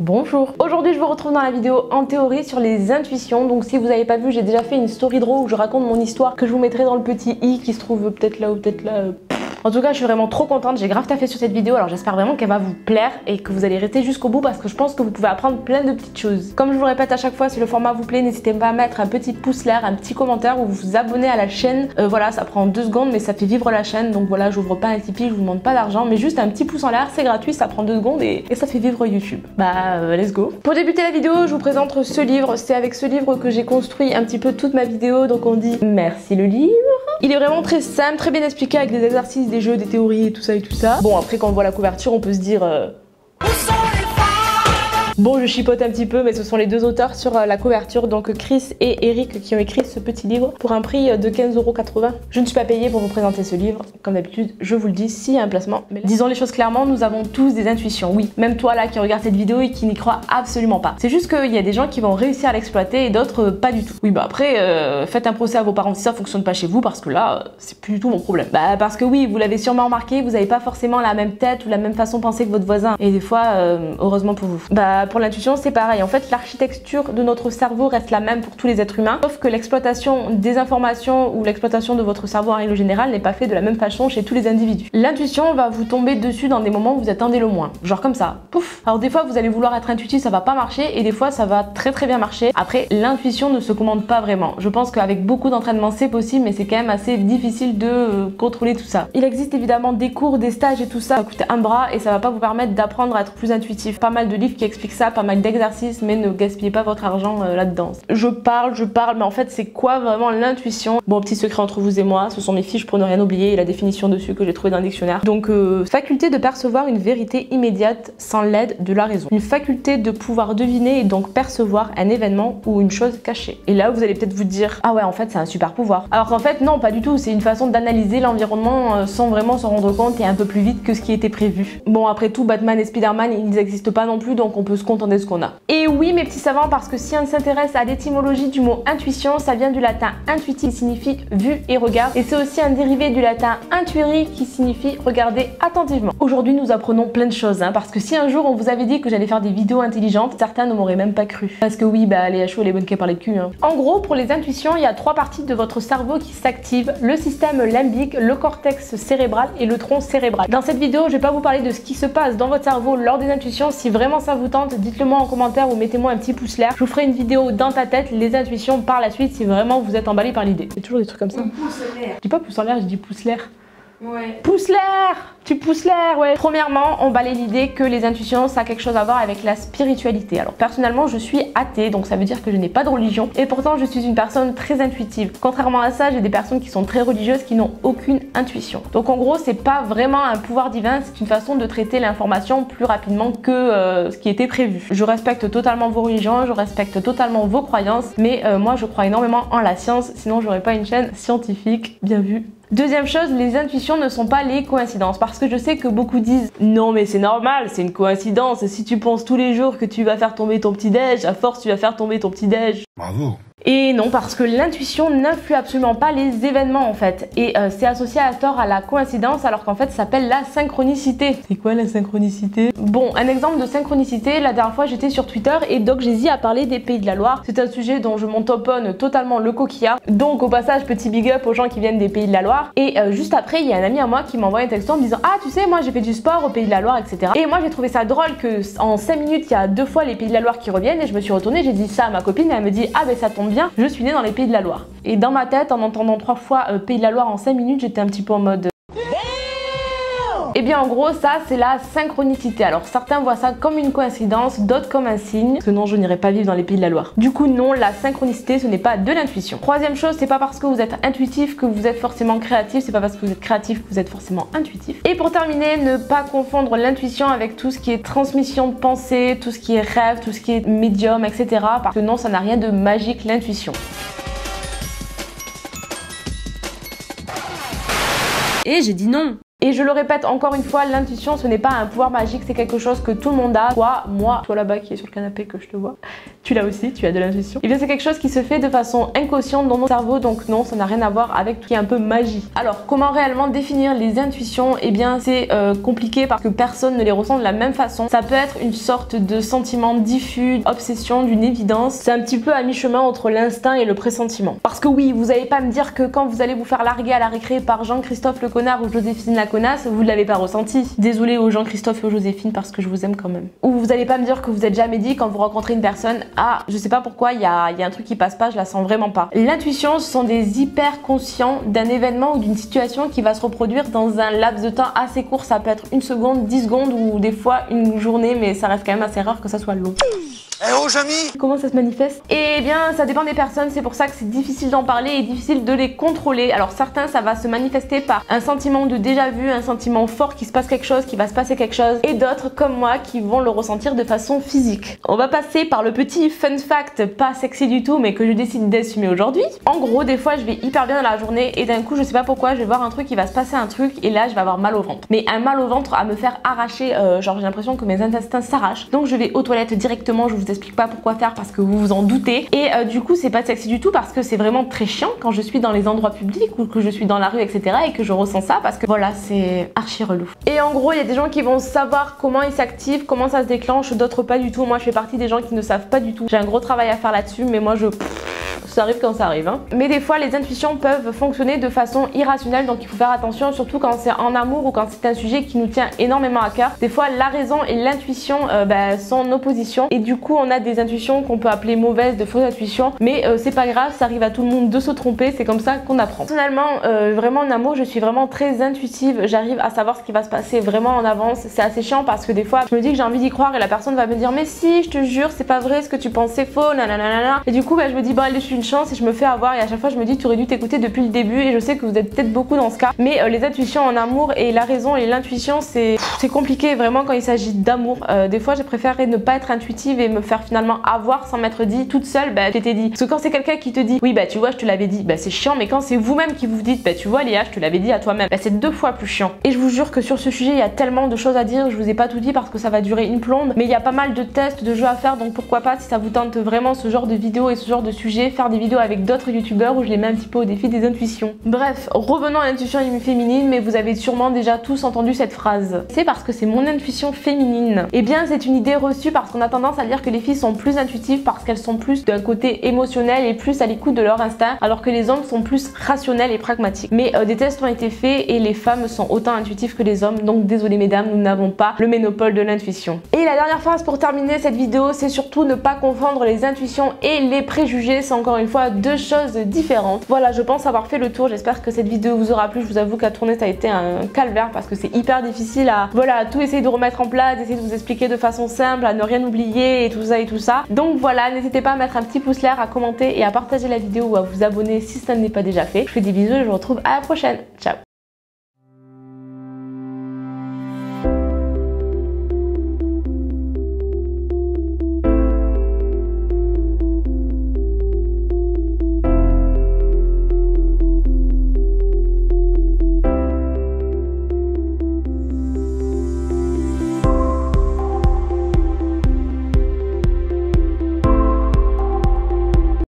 Bonjour. Aujourd'hui je vous retrouve dans la vidéo en théorie sur les intuitions. Donc si vous n'avez pas vu j'ai déjà fait une story draw où je raconte mon histoire que je vous mettrai dans le petit i qui se trouve peut-être là ou peut-être là euh, en tout cas, je suis vraiment trop contente, j'ai grave taffé sur cette vidéo, alors j'espère vraiment qu'elle va vous plaire et que vous allez rester jusqu'au bout parce que je pense que vous pouvez apprendre plein de petites choses. Comme je vous le répète à chaque fois, si le format vous plaît, n'hésitez pas à mettre un petit pouce l'air, un petit commentaire ou vous abonner à la chaîne. Euh, voilà, ça prend deux secondes mais ça fait vivre la chaîne, donc voilà, j'ouvre pas un Tipeee, je vous demande pas d'argent, mais juste un petit pouce en l'air, c'est gratuit, ça prend deux secondes et, ça fait vivre YouTube. Bah, euh, let's go. Pour débuter la vidéo, je vous présente ce livre, c'est avec ce livre que j'ai construit un petit peu toute ma vidéo, donc on dit merci le livre. Il est vraiment très simple, très bien expliqué avec des exercices, des jeux, des théories et tout ça et tout ça. Bon, après, quand on voit la couverture, on peut se dire... Euh, Bon, je chipote un petit peu, mais ce sont les deux auteurs sur euh, la couverture, donc Chris et Eric, qui ont écrit ce petit livre pour un prix de 15,80€. Je ne suis pas payée pour vous présenter ce livre, comme d'habitude, je vous le dis, s'il y a un placement. Mais disons les choses clairement, nous avons tous des intuitions, oui. Même toi là qui regarde cette vidéo et qui n'y croit absolument pas. C'est juste qu'il y a des gens qui vont réussir à l'exploiter et d'autres euh, pas du tout. Oui, bah après, euh, faites un procès à vos parents si ça fonctionne pas chez vous, parce que là, c'est plus du tout mon problème. Bah parce que oui, vous l'avez sûrement remarqué, vous n'avez pas forcément la même tête ou la même façon de penser que votre voisin. Et des fois, heureusement pour vous. Bah pour l'intuition, c'est pareil en fait, l'architecture de notre cerveau reste la même pour tous les êtres humains, sauf que l'exploitation des informations ou l'exploitation de votre cerveau en règle générale n'est pas fait de la même façon chez tous les individus. L'intuition va vous tomber dessus dans des moments où vous attendez le moins. Genre comme ça. Pouf Alors des fois, vous allez vouloir être intuitif, ça va pas marcher, et des fois, ça va très très bien marcher. Après, l'intuition ne se commande pas vraiment. Je pense qu'avec beaucoup d'entraînement, c'est possible, mais c'est quand même assez difficile de euh, contrôler tout ça. Il existe évidemment des cours, des stages et tout ça. Ça coûte un bras et ça va pas vous permettre d'apprendre à être plus intuitif. Pas mal de livres qui expliquent pas mal d'exercices mais ne gaspillez pas votre argent euh, là-dedans. Je parle, je parle, mais en fait, c'est quoi vraiment l'intuition? Bon, petit secret entre vous et moi, ce sont mes fiches pour ne rien oublier et la définition dessus que j'ai trouvé dans le dictionnaire. Donc, euh, faculté de percevoir une vérité immédiate sans l'aide de la raison. Une faculté de pouvoir deviner et donc percevoir un événement ou une chose cachée. Et là, vous allez peut-être vous dire, ah ouais, en fait, c'est un super pouvoir. Alors qu'en fait, non, pas du tout. C'est une façon d'analyser l'environnement euh, sans vraiment s'en rendre compte et un peu plus vite que ce qui était prévu. Bon, après tout, Batman et Spider-Man, ils n'existent pas non plus, donc on peut se contenter de ce qu'on a. Et oui, mes petits savants, parce que si on s'intéresse à l'étymologie du mot intuition, ça vient du latin intuitif qui signifie vue et regard. Et c'est aussi un dérivé du latin intuiri qui signifie regarder attentivement. Aujourd'hui, nous apprenons plein de choses, hein, parce que si un jour on vous avait dit que j'allais faire des vidéos intelligentes, certains ne m'auraient même pas cru. Parce que oui, bah les HO, les bonnes par les culs. Hein. En gros, pour les intuitions, il y a trois parties de votre cerveau qui s'activent le système limbique, le cortex cérébral et le tronc cérébral. Dans cette vidéo, je vais pas vous parler de ce qui se passe dans votre cerveau lors des intuitions. Si vraiment ça vous tente, dites-le moi en commentaire ou mettez moi un petit pouce l'air. Je vous ferai une vidéo dans ta tête, les intuitions par la suite si vraiment vous êtes emballé par l'idée. C'est toujours des trucs comme ça. l'air. Je dis pas pouce en l'air, je dis pouce l'air. Ouais. Pousse l'air Tu pousses l'air, ouais. Premièrement, on balaye l'idée que les intuitions, ça a quelque chose à voir avec la spiritualité. Alors personnellement, je suis athée, donc ça veut dire que je n'ai pas de religion. Et pourtant, je suis une personne très intuitive. Contrairement à ça, j'ai des personnes qui sont très religieuses qui n'ont aucune intuition. Donc en gros, c'est pas vraiment un pouvoir divin, c'est une façon de traiter l'information plus rapidement que euh, ce qui était prévu. Je respecte totalement vos religions, je respecte totalement vos croyances, mais euh, moi, je crois énormément en la science, sinon j'aurais pas une chaîne scientifique. Bien vu, Deuxième chose, les intuitions ne sont pas les coïncidences parce que je sais que beaucoup disent non mais c'est normal, c'est une coïncidence si tu penses tous les jours que tu vas faire tomber ton petit déj, à force tu vas faire tomber ton petit déj. Bravo. Et non, parce que l'intuition n'influe absolument pas les événements en fait. Et euh, c'est associé à tort à la coïncidence alors qu'en fait ça s'appelle la synchronicité. C'est quoi la synchronicité? Bon, un exemple de synchronicité, la dernière fois j'étais sur Twitter et Doc Jésus a parlé des Pays de la Loire. C'est un sujet dont je m'en toponne totalement le coquillard. Donc au passage, petit big up aux gens qui viennent des Pays de la Loire. Et euh, juste après, il y a un ami à moi qui m'envoie un texto en me disant Ah, tu sais, moi j'ai fait du sport au Pays de la Loire, etc. Et moi j'ai trouvé ça drôle que en 5 minutes, il y a deux fois les Pays de la Loire qui reviennent et je me suis retournée, j'ai dit ça à ma copine et elle me dit Ah, ben ça tombe bien, je suis née dans les Pays de la Loire. Et dans ma tête, en entendant trois fois euh, Pays de la Loire en 5 minutes, j'étais un petit peu en mode bien en gros ça c'est la synchronicité. Alors certains voient ça comme une coïncidence, d'autres comme un signe. Parce que non je n'irai pas vivre dans les pays de la Loire. Du coup non, la synchronicité ce n'est pas de l'intuition. Troisième chose, c'est pas parce que vous êtes intuitif que vous êtes forcément créatif, c'est pas parce que vous êtes créatif que vous êtes forcément intuitif. Et pour terminer, ne pas confondre l'intuition avec tout ce qui est transmission de pensée, tout ce qui est rêve, tout ce qui est médium, etc. Parce que non, ça n'a rien de magique l'intuition. Et j'ai dit non Et je le répète encore une fois, l'intuition ce n'est pas un pouvoir magique, c'est quelque chose que tout le monde a. Toi, moi, toi là-bas qui est sur le canapé que je te vois, tu l'as aussi, tu as de l'intuition. Et eh bien c'est quelque chose qui se fait de façon inconsciente dans mon cerveau, donc non, ça n'a rien à voir avec tout qui est un peu magie. Alors comment réellement définir les intuitions? Eh bien c'est euh, compliqué parce que personne ne les ressent de la même façon. Ça peut être une sorte de sentiment diffus, obsession, d'une évidence. C'est un petit peu à mi-chemin entre l'instinct et le pressentiment. Parce que oui, vous n'allez pas me dire que quand vous allez vous faire larguer à la récré par Jean-Christophe le connard ou Joséphine la vous ne l'avez pas ressenti. Désolé aux Jean-Christophe et aux Joséphine parce que je vous aime quand même. Ou vous allez pas me dire que vous êtes jamais dit quand vous rencontrez une personne, ah, je sais pas pourquoi, il y a, y a, un truc qui passe pas, je la sens vraiment pas. L'intuition, ce sont des hyper conscients d'un événement ou d'une situation qui va se reproduire dans un laps de temps assez court. Ça peut être une seconde, 10 secondes ou des fois une journée, mais ça reste quand même assez rare que ça soit long. Eh oh Jamy Comment ça se manifeste? Eh bien ça dépend des personnes, c'est pour ça que c'est difficile d'en parler et difficile de les contrôler. Alors certains ça va se manifester par un sentiment de déjà vu, un sentiment fort qui se passe quelque chose, qui va se passer quelque chose et d'autres comme moi qui vont le ressentir de façon physique. On va passer par le petit fun fact, pas sexy du tout mais que je décide d'assumer aujourd'hui. En gros des fois je vais hyper bien dans la journée et d'un coup je sais pas pourquoi je vais voir un truc, il va se passer un truc et là je vais avoir mal au ventre. Mais un mal au ventre à me faire arracher, euh, genre j'ai l'impression que mes intestins s'arrachent. Donc je vais aux toilettes directement, je vous explique pas pourquoi faire parce que vous vous en doutez. Et euh, du coup, c'est pas sexy du tout parce que c'est vraiment très chiant quand je suis dans les endroits publics ou que je suis dans la rue, etc. et que je ressens ça parce que voilà, c'est archi relou. Et en gros, il y a des gens qui vont savoir comment ils s'activent, comment ça se déclenche, d'autres pas du tout. Moi, je fais partie des gens qui ne savent pas du tout. J'ai un gros travail à faire là-dessus, mais moi, je ça arrive quand ça arrive. Hein. Mais des fois, les intuitions peuvent fonctionner de façon irrationnelle, donc il faut faire attention, surtout quand c'est en amour ou quand c'est un sujet qui nous tient énormément à cœur. Des fois, la raison et l'intuition bah, sont en opposition, et du coup, on a des intuitions qu'on peut appeler mauvaises, de fausses intuitions, mais euh, c'est pas grave, ça arrive à tout le monde de se tromper, c'est comme ça qu'on apprend. Personnellement, euh, vraiment en amour, je suis vraiment très intuitive, j'arrive à savoir ce qui va se passer vraiment en avance. C'est assez chiant parce que des fois, je me dis que j'ai envie d'y croire et la personne va me dire, mais si, je te jure, c'est pas vrai, ce que tu pensais faux, nanana. Et du coup, bah, je me dis, allez, je suis une chance et je me fais avoir et à chaque fois je me dis tu aurais dû t'écouter depuis le début et je sais que vous êtes peut-être beaucoup dans ce cas. Mais euh, les intuitions en amour et la raison et l'intuition c'est compliqué vraiment quand il s'agit d'amour. Euh, des fois j'ai préféré ne pas être intuitive et me faire finalement avoir sans m'être dit toute seule bah t'étais dit. Parce que quand c'est quelqu'un qui te dit oui bah tu vois je te l'avais dit bah c'est chiant mais quand c'est vous-même qui vous dites bah tu vois Léa je te l'avais dit à toi-même bah c'est deux fois plus chiant. Et je vous jure que sur ce sujet il y a tellement de choses à dire je vous ai pas tout dit parce que ça va durer une plombe mais il y a pas mal de tests de jeux à faire donc pourquoi pas si ça vous tente vraiment ce genre de vidéos et ce genre de sujet faire des vidéos avec d'autres youtubeurs où je les mets un petit peu au défi des intuitions. Bref, revenons à l'intuition féminine, mais vous avez sûrement déjà tous entendu cette phrase. C'est parce que c'est mon intuition féminine. Eh bien, c'est une idée reçue parce qu'on a tendance à dire que les filles sont plus intuitives parce qu'elles sont plus d'un côté émotionnel et plus à l'écoute de leur instinct, alors que les hommes sont plus rationnels et pragmatiques. Mais euh, des tests ont été faits et les femmes sont autant intuitives que les hommes, donc désolé mesdames, nous n'avons pas le ménopole de l'intuition. Et la dernière phrase pour terminer cette vidéo, c'est surtout ne pas confondre les intuitions et les préjugés. C'est encore une fois deux choses différentes. Voilà, je pense avoir fait le tour. J'espère que cette vidéo vous aura plu. Je vous avoue qu'à tourner, ça a été un calvaire parce que c'est hyper difficile à, voilà, tout essayer de remettre en place, d'essayer de vous expliquer de façon simple, à ne rien oublier et tout ça et tout ça. Donc voilà, n'hésitez pas à mettre un petit pouce vert, à commenter et à partager la vidéo ou à vous abonner si ça n'est pas déjà fait. Je vous fais des bisous et je vous retrouve à la prochaine. Ciao